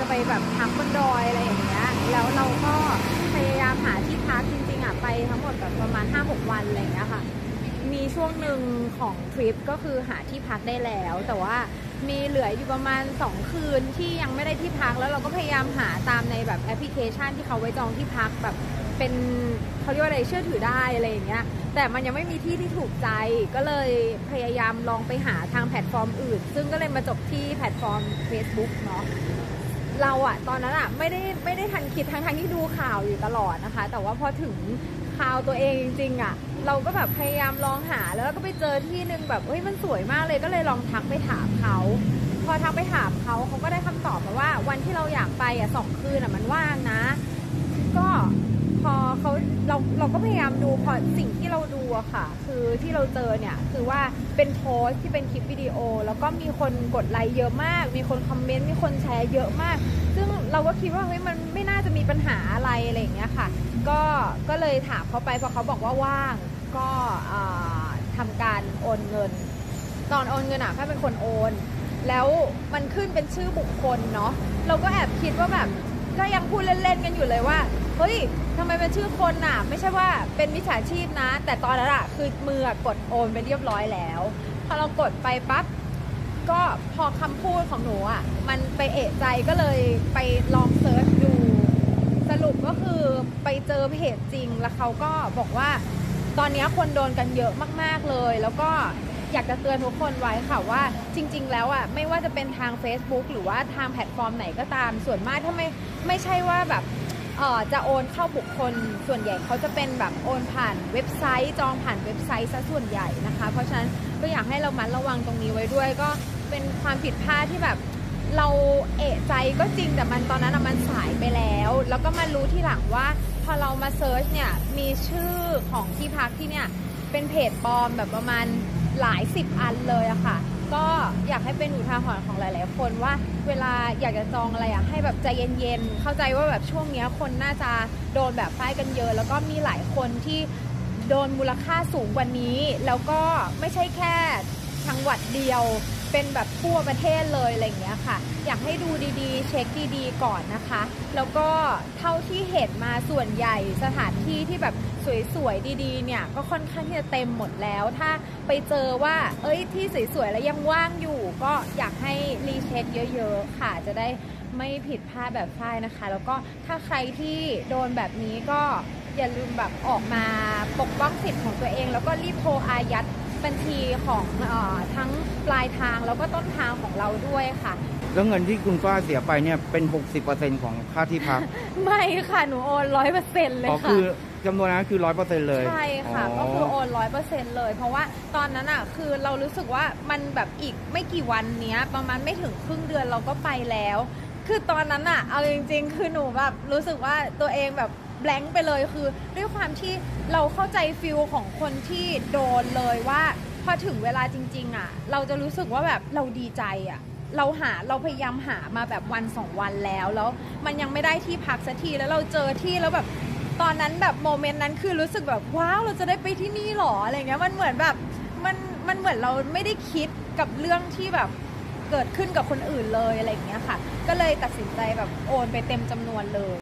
จะไปแบบพักบนดอยอะไรอย่างเงี้ย แล้วเราก็พยายามหาที่พักจริงๆอะไปทั้งหมดแบบประมาณ 5-6 วันอะไรอย่างเงี้ยค่ะ มีช่วงหนึ่งของทริปก็คือหาที่พักได้แล้ว แต่ว่ามีเหลืออยู่ประมาณ 2 คืนที่ยังไม่ได้ที่พักแล้วเราก็พยายามหาตามในแบบแอปพลิเคชันที่เขาไว้จองที่พักแบบเป็นเขาเรียกว่าอะไรเชื่อถือได้อะไรอย่างเงี้ย แต่มันยังไม่มีที่ที่ถูกใจก็เลยพยายามลองไปหาทางแพลตฟอร์มอื่น ซึ่งก็เลยมาจบที่แพลตฟอร์ม Facebook เนาะ เราอะตอนนั้นอะไม่ได้ไม่ได้ทันคิดทั้งทั้งที่ดูข่าวอยู่ตลอดนะคะ แต่ว่าพอถึงข่าวตัวเองจริงๆอะเราก็แบบพยายามลองหาแล้วก็ไปเจอที่หนึ่งแบบเฮ้ยมันสวยมากเลยก็เลยลองทักไปถามเขาพอทักไปถามเขาเขาก็ได้คำตอบมาว่า วันที่เราอยากไปอะสองคืนอะมันว่างนะ ก็พอเขาเราเรา ก็พยายามดูพอสิ่งที่เราดูอะค่ะ คือที่เราเจอเนี่ยคือว่าเป็นโพสที่เป็นคลิปวิดีโอ แล้วก็มีคนกดไลค์เยอะมาก มีคนคอมเมนต์มีคนแชร์เยอะมาก ซึ่งเราก็คิดว่าเฮ้ยมันไม่น่าจะมีปัญหาอะไรอะไรอย่างเงี้ยค่ะ ก็ก็เลยถามเขาไปพอเขาบอกว่าว่างก็อ่าทำการโอนเงิน ตอนโอนเงินอะแค่เป็นคนโอน แล้วมันขึ้นเป็นชื่อบุคคลเนาะเราก็แอบคิดว่าแบบก็ยังพูดเล่นๆกันอยู่เลยว่า เฮ้ยทำไมเป็นชื่อคนน่ะ ไม่ใช่ว่าเป็นมิจฉาชีพนะ แต่ตอนนั้นอะคือมือกดโอนไปเรียบร้อยแล้ว พอเรากดไปปั๊บก็พอคำพูดของหนูอะมันไปเอะใจก็เลยไปลอง search ดู สรุปก็คือไปเจอเพจจริงแล้วเขาก็บอกว่า ตอนนี้คนโดนกันเยอะมาก ๆเลย แล้วก็อยากจะเตือนทุกคนไว้ค่ะว่าจริง ๆ แล้วอะไม่ว่าจะเป็นทาง Facebook หรือว่าทางแพลตฟอร์มไหนก็ตามส่วนมากถ้าไม่ไม่ใช่ว่าแบบ จะโอนเข้าบุคคลส่วนใหญ่เขาจะเป็นแบบโอนผ่านเว็บไซต์จองผ่านเว็บไซต์ซะส่วนใหญ่นะคะ เพราะฉะนั้นก็อยากให้ระมัดระวังตรงนี้ไว้ด้วย ก็เป็นความผิดพลาดที่แบบเราเอะใจก็จริงแต่มันตอนนั้นมันสายไปแล้ว แล้วก็มารู้ที่หลังว่าพอเรามา search เนี่ยมีชื่อของที่พักที่เนี่ยเป็นเพจปลอมแบบประมาณหลายสิบอันเลยอะค่ะ ก็อยากให้เป็นอุทาหรณ์ของหลาย ๆ คนว่าเวลาอยากจะจองอะไรอะให้แบบใจเย็น ๆ เข้าใจว่าแบบช่วงเนี้ยคนน่าจะโดนแบบป้ายกันเยอะ แล้วก็มีหลายคนที่โดนมูลค่าสูงกว่านี้ แล้วก็ไม่ใช่แค่จังหวัดเดียว เป็นแบบทั่วประเทศเลยอะไรอย่างเงี้ยค่ะ อยากให้ดูดีๆ เช็คดีๆ ก่อนนะคะ แล้วก็เท่าที่เห็นมาส่วนใหญ่สถานที่ที่แบบสวยๆดีๆเนี่ยก็ค่อนข้างที่จะเต็มหมดแล้ว ถ้าไปเจอว่า เอ้ยที่สวยๆแล้วยังว่างอยู่ ก็อยากให้รีเช็คเยอะ ๆ ค่ะจะได้ไม่ผิดพลาดแบบฝ้ายนะคะ แล้วก็ถ้าใครที่โดนแบบนี้ก็อย่าลืมแบบออกมาปกป้องสิทธิ์ของตัวเอง แล้วก็รีบโทรอายัด บัญชีของเออทั้งปลายทางแล้วก็ต้นทางของเราด้วยค่ะ แล้วเงินที่คุณป้าเสียไปเนี่ยเป็น 60%ของค่าที่พัก ไม่ค่ะ หนูโอนร้อยเปอร์เซ็นต์เลยอ๋อค่ะ คือจำนวนนั้นคือ100%เลย ใช่ค่ะอ๋อก็คือโอนร้อยเปอร์เซ็นต์เลย เพราะว่าตอนนั้นอะคือเรารู้สึกว่ามันแบบอีกไม่กี่วันเนี้ย ประมาณไม่ถึงครึ่งเดือนเราก็ไปแล้ว คือตอนนั้นอะเอาจริง ๆ คือหนูแบบรู้สึกว่าตัวเองแบบ แบงค์ไปเลยคือ ด้วยความที่เราเข้าใจฟิลของคนที่โดนเลยว่าพอถึงเวลาจริง ๆ อะ เราจะรู้สึกว่าแบบเราดีใจอะ เราหาเราพยายามหามาแบบวันสองวันแล้ว แล้วมันยังไม่ได้ที่พักสักทีแล้วเราเจอที่แล้วแบบตอนนั้นแบบโมเมนต์นั้นคือรู้สึกแบบว้าวเราจะได้ไปที่นี่หรออะไรเงี้ยมันเหมือนแบบมันมันเหมือนเราไม่ได้คิดกับเรื่องที่แบบเกิดขึ้นกับคนอื่นเลยอะไรเงี้ยค่ะ ก็เลยตัดสินใจแบบโอนไปเต็มจำนวนเลย